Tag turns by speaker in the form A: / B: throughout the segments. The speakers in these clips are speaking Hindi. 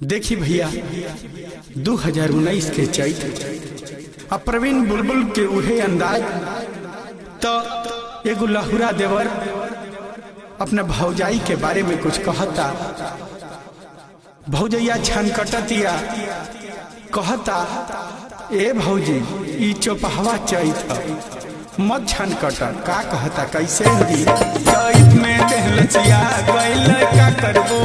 A: देखी भैया, दो हज़ार उन्नीस के चैत आ प्रवीण बुलबुल के उहे अंदाज तो एगो लहुरा देवर अपना भौजाई के बारे में कुछ कहता। भौजैया छन कटतिया कहता, ए भौजी, ई चौपहवा चैत, मत छनकट का कहता, कैसे में का करबो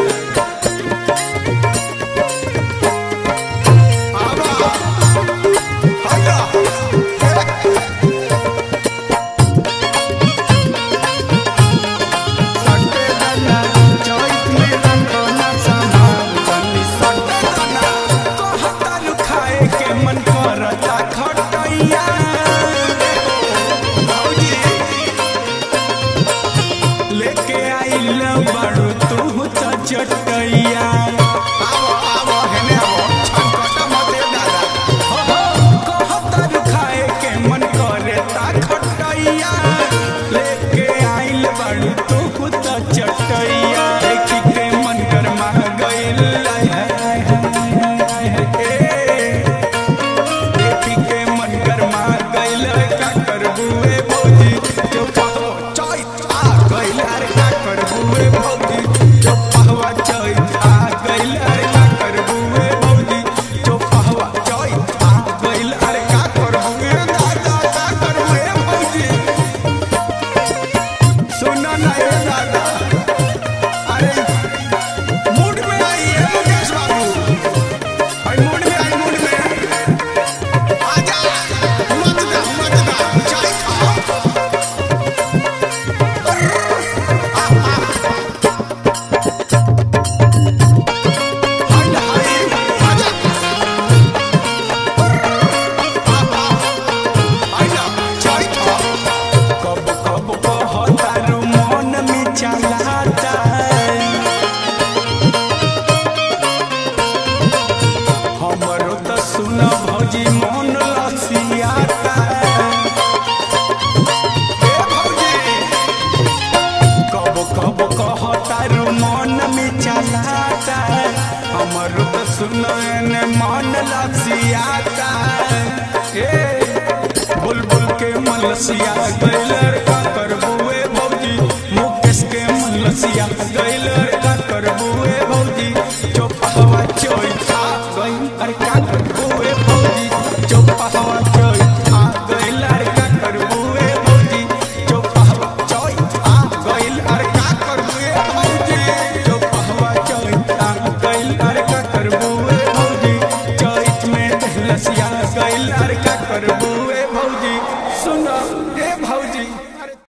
A: छटकैया Bye. लाता मन तो बुलबुल के गैलर का करबुए मुकेश के मलसिया गैलर प्यार क्या करबो